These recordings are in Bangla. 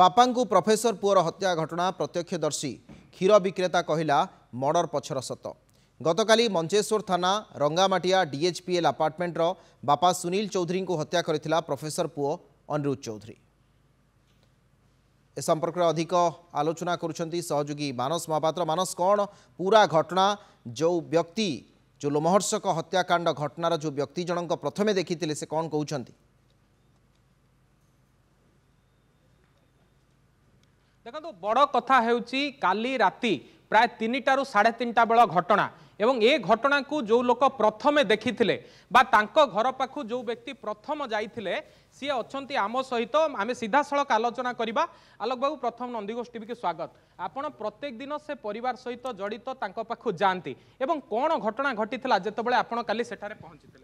बापा प्रफेसर पुअर हत्या घटना प्रत्यक्षदर्शी क्षीर विक्रेता कहला मर्डर पक्षर सत गत मंचेश्वर थाना रंगामाटिया डीएचपीएल आपार्टमेंटर बापा सुनील चौधरी को हत्या कर प्रफेसर पुओ अनुरुद्ध चौधरी ए संपर्क अधिक आलोचना करोगी मानस महापात्र मानस कौन पूरा घटना जो व्यक्ति जो लोमहर्षक हत्याकांड घटना जो व्यक्ति जनक प्रथम देखी थे से कौन कहते দেখুন বড় কথা হচ্ছে কালি রাতে প্রায় তিনটার সাড়ে তিনটা বেল ঘটনা এবং এ ঘটনাকে যে লোক প্রথমে দেখিলে বা তাঁর ঘর পাখু যে ব্যক্তি প্রথম যাই সি অনেক আম সহিত আমি সিধাসলখ আলোচনা করা আলোকবাবু প্রথম নন্দীঘোষ টিভিকে স্বাগত আপনার প্রত্যেক দিন সে পরিবার সহিত জড়িত তাঁর পাখু যাতে এবং কোণ ঘটনা ঘটি যেতবে আপনার কালি সেঠারে পৌঁছিলে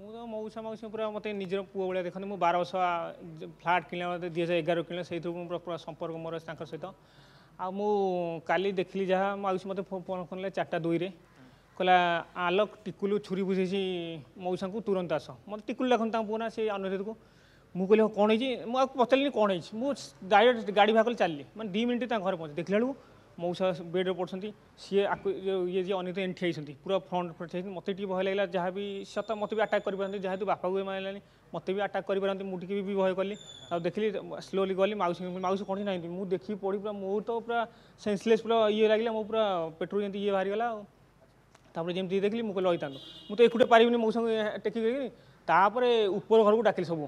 ମୁଁ ତ ମଉସା ମାଉସୀ ପୁରା ମୋତେ ନିଜର ପୁଅ ଭଳିଆ ଦେଖନ୍ତି ମୁଁ ବାରଶହ ଫ୍ଲାଟ୍ କିଣିଲା ମୋତେ ଦୁଇ ହଜାର ଏଗାର କିଣିଲା ସେଇଥିରୁ ମୁଁ ପୁରା ସମ୍ପର୍କ ମୋର ଅଛି ତାଙ୍କ ସହିତ ଆଉ ମୁଁ କାଲି ଦେଖିଲି ଯାହା ମାଉସୀ ମୋତେ ଫୋନ୍ କଲେ ଚାରିଟା ଦୁଇରେ କହିଲା ଆଲୋକ ଟିକୁଲୁ ଛୁରୀ ବୁଝେଇଛି ମଉସାଙ୍କୁ ତୁରନ୍ତ ଆସ ମୋତେ ଟିକୁଲୁ ଲେଖନ୍ତି ତାଙ୍କ ପୁଅ ନା ସେ ଅନୁରୋଧକୁ ମୁଁ କହିଲି କ'ଣ ହେଇଛି ମୁଁ ଆଉ ପଚାରିଲିନି କ'ଣ ହେଇଛି ମୁଁ ଡାଇରେକ୍ଟ ଗାଡ଼ି ଭାଗ ଚାଲିଲି ମାନେ ଦୁଇ ମିନିଟ୍ ତାଙ୍କ ଘରେ ପହଞ୍ଚି ଦେଖିଲା ବେଳକୁ मऊसा बेड रे पड़ते सीए ये जी अनित एन ठी पूरा फ्रंट पर ठीक मत भय लगेगा जहाँ भी सत मत भी आटाक् कर पारती जहाँ बापा को मिलानी मत भी आटाक कर पारती मुझे भी भय कली आ देखिली स्लोली गली मऊसी मऊसी कौन ना मुझे देखी पड़ी पूरा मोर तो पूरा सेन्सलेस पूरा ये लगे मोबाइल पूरा पेट्रोल जमी ये बाहरी गलापर जमी देख ली मुझे रही था मुझे एकुटे पारे मऊसा टेकी ऊपर घर को डाकिली सब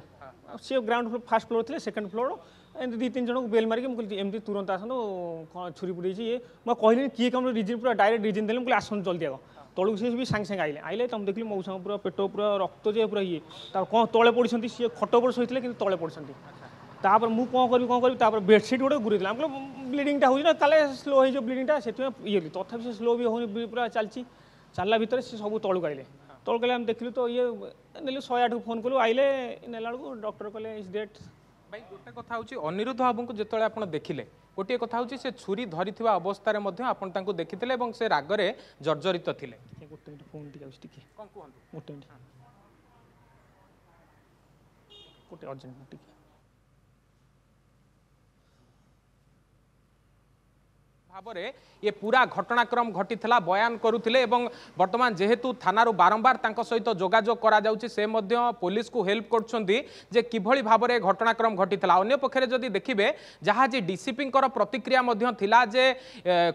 सी ग्राउंड फ्लोर फास्ट फ्लोर थे सेकंड फ्लोर ଏମିତି ଦୁଇ ତିନି ଜଣଙ୍କୁ ବେଲ୍ ମାରିକି ମୁଁ କହିଲି ଏମିତି ତୁରନ୍ତ ଆସନ୍ତୁ କ'ଣ ଛୁରୀ ପୁରେଇଛି ଇଏ ମୁଁ କହିଲିନି କିଏ କ'ଣ ରିଜିନ୍ ପୁରା ଡାଇରେକ୍ଟ ରିଜିନ୍ ଦେଲେ ମୁଁ କହିଲି ଆସନ୍ତୁ ଜଲ୍ଦି ଆଗ ତଳକୁ ସିଏ ବି ସାଙ୍ଗେ ସାଙ୍ଗେ ଆଇଲେ ଆଇଲେ ତୁମେ ଦେଖିଲି ମଉସାଙ୍କ ପୁରା ପେଟ ପୁରା ରକ୍ତ ଯେ ପୁରା ଇଏ ତାପରେ କ'ଣ ତଳେ ପଡ଼ିଛନ୍ତି ସିଏ ଖଟ ଉପରେ ଶୋଇଥିଲେ କିନ୍ତୁ ତଳେ ପଡ଼ିଛନ୍ତି ତାପରେ ମୁଁ କ'ଣ କରିବି କ'ଣ କରିବି ତାପରେ ବେଡ଼ସିଟ୍ ଗୋଟେ ଘୁରେଇଥିଲା ଆମେ ବ୍ଲିଡ଼ିଂଟା ହେଉଛି ନା ତାହେଲେ ସ୍ଲୋ ହେଇଯିବ ବ୍ଲିଡ଼ିଂଟା ସେଥିପାଇଁ ଇଏ ତଥାପି ସେ ସ୍ଲୋ ବି ହେଉନି ପୁରା ଚାଲିଛି ଚାଲିଲା ଭିତରେ ସେ ସବୁ ତଳକୁ ଆଇଲେ ତଳକୁ ଆଇଲେ ଆମେ ଦେଖିଲୁ ତ ଇଏ ନେଲୁ ଶହେ ଆଠକୁ ଫୋନ୍ କଲୁ ଆଇଲେ ନେଲା ବେଳକୁ ଡକ୍ଟର କହିଲେ ଇଜ୍ ଡେଟ୍ ভাই গোটে কথা হচ্ছে অনিরুদ্ধ বাবুঙ্কু যেতবে আপনার দেখলে গোটিয়ে কথা হচ্ছে সে ছুরি ধরি অবস্থায় আপনার তাঁকু দেখিলে এবং সে রাগরে জর্জরিত লে গোটে মিনিট ফোন টিকে আসছি টিকে কম কুহন্তু গোটে মিনিট গোটে অর্জেন্ট টিকে ভাবে এ পুরা ঘটনাক্রম ঘটি বয়ান করুলে এবং বর্তমান যেহেতু থানার বারম্বার তাঁর সহ যোগাযোগ করা যাচ্ছে সে পুলিশ কু হেল্প করছেন যে কিভাবে ভাবে ঘটনাক্রম ঘটি অন্য পক্ষে যদি দেখবে যা যে ডিসিপিঙ্কর প্রতিক্রিয়া লা যে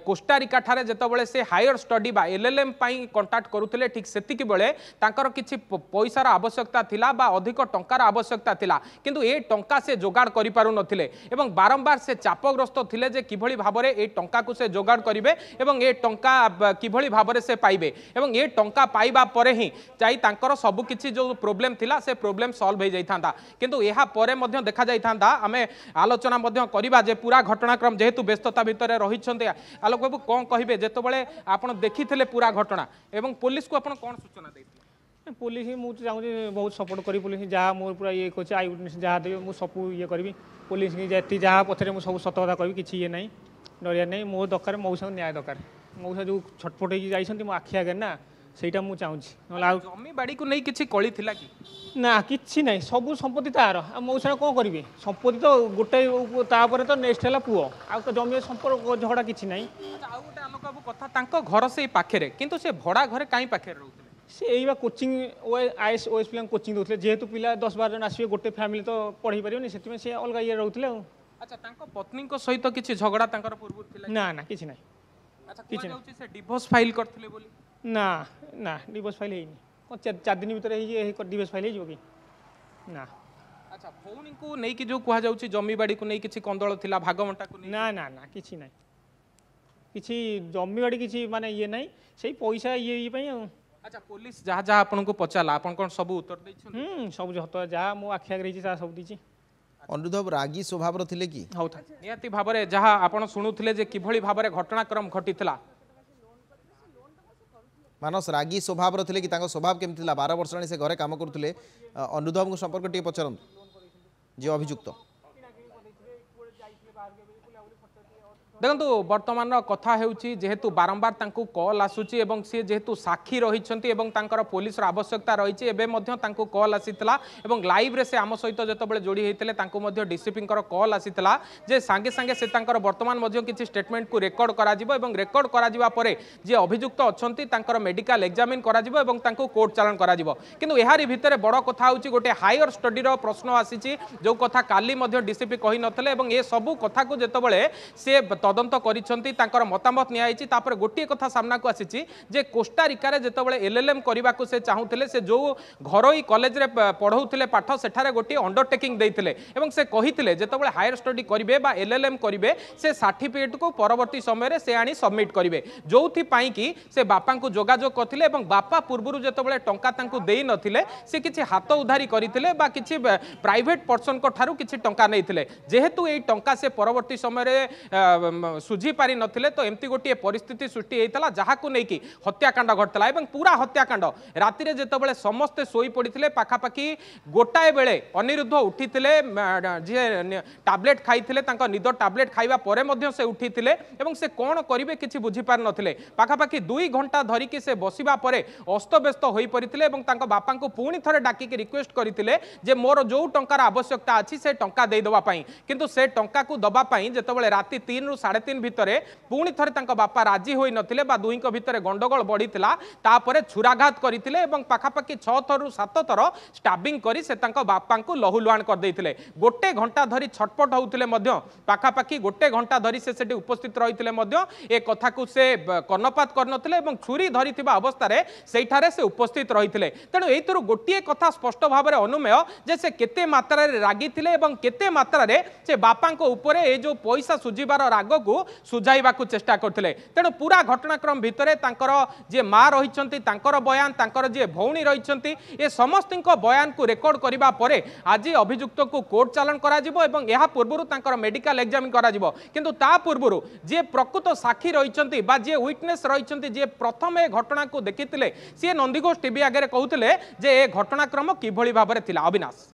কোষ্টারিকাঠারে যেতবে সে হায়র স্টডি বা এলএলএম পাই কন্টাক্ট করুলে ঠিক সেতিকি বেড়ে তাঁর কিছু পয়সার আবশ্যকতা লা বা অধিক টঙ্কার আবশ্যকতা লা কিন্তু এই টঙ্কা সে যোগাড় করে পু নলে এবং বারম্বার সে চাপগ্রস্ত লে যে কিভাবে ভাবে এই টঙ্কা ତାଙ୍କୁ ସେ ଯୋଗାଡ଼ କରିବେ ଏବଂ ଏ ଟଙ୍କା କିଭଳି ଭାବରେ ସେ ପାଇବେ ଏବଂ ଏ ଟଙ୍କା ପାଇବା ପରେ ହିଁ ଯାଇ ତାଙ୍କର ସବୁକିଛି ଯେଉଁ ପ୍ରୋବ୍ଲେମ୍ ଥିଲା ସେ ପ୍ରୋବ୍ଲେମ୍ ସଲ୍ଭ ହୋଇଯାଇଥାନ୍ତା କିନ୍ତୁ ଏହା ପରେ ମଧ୍ୟ ଦେଖାଯାଇଥାନ୍ତା ଆମେ ଆଲୋଚନା ମଧ୍ୟ କରିବା ଯେ ପୁରା ଘଟଣାକ୍ରମ ଯେହେତୁ ବ୍ୟସ୍ତତା ଭିତରେ ରହିଛନ୍ତି ଆଲୋକ ବାବୁ କ'ଣ କହିବେ ଯେତେବେଳେ ଆପଣ ଦେଖିଥିଲେ ପୁରା ଘଟଣା ଏବଂ ପୋଲିସକୁ ଆପଣ କ'ଣ ସୂଚନା ଦେଇଥିଲେ পুলিশ মু চাহুছি বহুত সপোর্ট করি পুলিশ যা মো পুরা ইয়ে করছে আই উইটনেস যা দেবে মু সবু ইয়ে করবি পুলিশ যেতে যা পথরে মু সব সত কথা কবি কিছু ইয়ে নাই ଡରିବାର ନାହିଁ ମୋ ଦରକାର ମଉସାଙ୍କୁ ନ୍ୟାୟ ଦରକାର ମଉସା ଯେଉଁ ଛଟପଟ ହେଇକି ଯାଇଛନ୍ତି ମୋ ଆଖି ଆଗରେ ନା ସେଇଟା ମୁଁ ଚାହୁଁଛି ନହେଲେ ଆଉ ଜମି ବାଡ଼ିକୁ ନେଇ କିଛି କଳି ଥିଲା କି ନା କିଛି ନାହିଁ ସବୁ ସମ୍ପତ୍ତି ତାର ଆଉ ମଉସା କ'ଣ କରିବେ ସମ୍ପତ୍ତି ତ ଗୋଟେ ତାପରେ ତ ନେକ୍ସଟ ହେଲା ପୁଅ ଆଉ ଜମି ସମ୍ପର୍କ ଝଗଡ଼ା କିଛି ନାହିଁ ଆଉ ଗୋଟେ ଆଲୋକ ବାବୁ କଥା ତାଙ୍କ ଘର ସେଇ ପାଖରେ କିନ୍ତୁ ସେ ଭଡ଼ା ଘରେ କାହିଁ ପାଖରେ ରହୁଥିଲେ ସେ ଏଇ ବା କୋଚିଂ ଆଇଏସ୍ ଓଏସ୍ ପିଲାଙ୍କୁ କୋଚିଂ ଦେଉଥିଲେ ଯେହେତୁ ପିଲା ଦଶ ବାର ଜଣ ଆସିବେ ଗୋଟେ ଫ୍ୟାମିଲି ତ ପଢ଼େଇ ପାରିବନି ସେଥିପାଇଁ ସେ ଅଲଗା ଇଏ ରହୁଥିଲେ ଆଉ আচ্ছা তাঙ্ক পত্নীଙ୍କ সহিত କିଛି ଝଗଡ଼ା ତାଙ୍କର ପୂର୍ବରୁ ଥିଲା ନା ନା କିଛି ନାହିଁ আচ্ছা কিছু যাচ্ছে সে ডিভোর্স ফাইল করଥିଲେ বলি না না ডিভোর্স ফাইল হয়নি চার দিন ভিতরে হয়ে ডিভোর্স ফাইল হয়ে কি না আচ্ছা ভৌণীকে নেইকি যে কুহা যাচ্ছে জমি বাড়িকে নেই কিছু কন্দল লা ভাগবন্টাকে না না না কিছু নাই কিছু জমি বাড়ি কিছু মানে ইয়ে নাই সেই পয়সা ইয়ে ইয়ে পাই আউ আচ্ছা পুলিশ যা যা আপনাকে পচারা আপন কোন সব উত্তর দিয়েছেন হুম সব যত যা মো আখি আগে রয়েছে তা সব দিয়েছি ଅନୁଭବ ରାଗି ସ୍ୱଭାବର ଥିଲେ କି ହଉ ନିହାତି ଭାବରେ ଯାହା ଆପଣ ଶୁଣୁଥିଲେ ଯେ କିଭଳି ଭାବରେ ଘଟଣାକ୍ରମ ଘଟିଥିଲା ମାନସ ରାଗି ସ୍ୱଭାବର ଥିଲେ କି ତାଙ୍କ ସ୍ୱଭାବ କେମିତି ଥିଲା ବାର ବର୍ଷ ହେଲାଣି ସେ ଘରେ କାମ କରୁଥିଲେ ଅନୁଭବଙ୍କ ସମ୍ପର୍କ ଟିକେ ପଚାରନ୍ତୁ ଯିଏ ଅଭିଯୁକ୍ତ দেখুন বর্তমান কথা হচ্ছে যেহেতু বারম্বার তাঙ্কু কল আসুচি এবং সি যেহেতু সাক্ষী রয়েছেন এবং তাঁর পুলিশের আবশ্যকতা রয়েছে এবে মধ্য তাঙ্কু কল আসিতলা এবং লাইভরে সে আমার সহিত যেতবেলে যোড়ি হয়েছিল তাঙ্কু ডিসিপি কল আসিতলা যে সাঙ্গে সাঙ্গে সে তাঁর বর্তমান কিছু স্টেটমেন্ট রেকর্ড করা এবং রেকর্ড করাযিবা পরে যে অভিযুক্ত অনেক মেডিকাল এক্সামিন করাযিব এবং তাঁর কোর্ট চালান করাযিব কিন্তু এর ভিতরে বড় কথা হচ্ছে গোটে হায়ার স্টডি প্রশ্ন আসিছি যে কথা কালি ডিসিপি কহি এবং এ সবু কথাকে যেতবে সে তদন্ত করেছেন তাঁর মতামত নিয়েছে তাপরে গোটিয়ে কথা সামনাকু আসিছি যে কোষ্টারিকার যেতবে এলএলএম করা সে চাহুলে সে যে ঘরোই কলেজে পড়াউলে পাঠ সেঠার গোটিয়ে অন্ডরটেকিং দিয়ে এবং সে কে যেতবে হায়ার স্টডি করবে বা এলএলএম করবে সে সার্টিফিকেটকু পরবর্তী সময়ের সে আনি সবমিট করবে যেপাই কি সে বাপা যোগাযোগ করলে এবং বাপা পূর্বর যেতবে টঙ্কা তাঁকু দেই নথিলে সে কিছু হাত উধারি করে বা কিছু প্রাইভেট পর্সনক ঠার কিছু টঙ্কা নেইলে যেহেতু এই টঙ্কা সে ସେ ପରବର୍ତ୍ତୀ ସମୟରେ ସୁଝି ପାରିନଥିଲେ ତ ଏମିତି ଗୋଟିଏ ପରିସ୍ଥିତି ସୃଷ୍ଟି ହୋଇଥିଲା ଯାହାକୁ ନେଇକି ହତ୍ୟାକାଣ୍ଡ ଘଟିଥିଲା ଏବଂ ପୁରା ହତ୍ୟାକାଣ୍ଡ ରାତିରେ ଯେତେବେଳେ ସମସ୍ତେ ଶୋଇପଡ଼ିଥିଲେ ପାଖାପାଖି ଗୋଟାଏ ବେଳେ ଅନିରୁଦ୍ଧ ଉଠିଥିଲେ ଯିଏ ଟାବଲେଟ୍ ଖାଇଥିଲେ ତାଙ୍କ ନିଦ ଟାବଲେଟ୍ ଖାଇବା ପରେ ମଧ୍ୟ ସେ ଉଠିଥିଲେ ଏବଂ ସେ କ'ଣ କରିବେ କିଛି ବୁଝିପାରିନଥିଲେ ପାଖାପାଖି ଦୁଇ ଘଣ୍ଟା ଧରିକି ସେ ବସିବା ପରେ ଅସ୍ତବ୍ୟସ୍ତ ହୋଇପଡ଼ିଥିଲେ ଏବଂ ତାଙ୍କ ବାପାଙ୍କୁ ପୁଣି ଥରେ ଡାକିକି ରିକ୍ୱେଷ୍ଟ କରିଥିଲେ ଯେ ମୋର ଯେଉଁ ଟଙ୍କାର ଆବଶ୍ୟକତା ଅଛି ସେ ଟଙ୍କା ଦେଇଦେବା ପାଇଁ କିନ୍ତୁ ସେ ଟଙ୍କାକୁ দেওয়া যেতবে রাতে তিন রু সাড়ে তিন ভিতরে পুঁ থরে তাঁর বাপা রাজি হয়ে নথিলে বা দুইঙ্ ভিতরে গণ্ডগোল বড়ি তাপরে ছুরাঘাত করে এবং পাখাপাখি ছথর সাত থর স্টাবিং করে সে তাঁর বাপা লহুলুয়াণ করে গোটে ঘণ্টা ধরি ছটপট হোলে পাখাপাখি গোটে ঘণ্টা ধরি সে সেটি উপস্থিত রয়েছে এ কথা সে কর্ণপাত করে এবং ছুরি ধরি অবস্থায় সেইঠার সে উপস্থিত রয়েছে তেমন এইথর গোটিয়ে কথা স্পষ্ট ভাবে অনুমেয় যে সে কেতে মাত্রায় রাগি এবং কেতে মাত্রায় সে বাপাঙ্ক উপর উপরে এই যে পয়সা সুজিবার কু সুজাইবাকু চেষ্টা করলে তেমন পুরা ঘটনাক্রম ভিতরে তাঁর যে মা রয়েছেন তাঁর বয়ান তাঁর যে ভৌণী রয়েছেন এ সমস্ত বয়ান কু রেকর্ড করা পরে আজ অভিযুক্তকু কোর্ট চালন করা এবং এ পূর্ব তাঁর মেডিকাল এক্সাম করা কিন্তু তা পূর্ব যে প্রকৃত সাক্ষী রয়েছেন বা যে উইটনেস রয়েছেন যে প্রথমে ঘটনা দেখি সি নন্দীঘোষ টিভি আগে কৌলে যে এ ঘটনাক্রম কিভাবে ভাবে লা অবিনাশ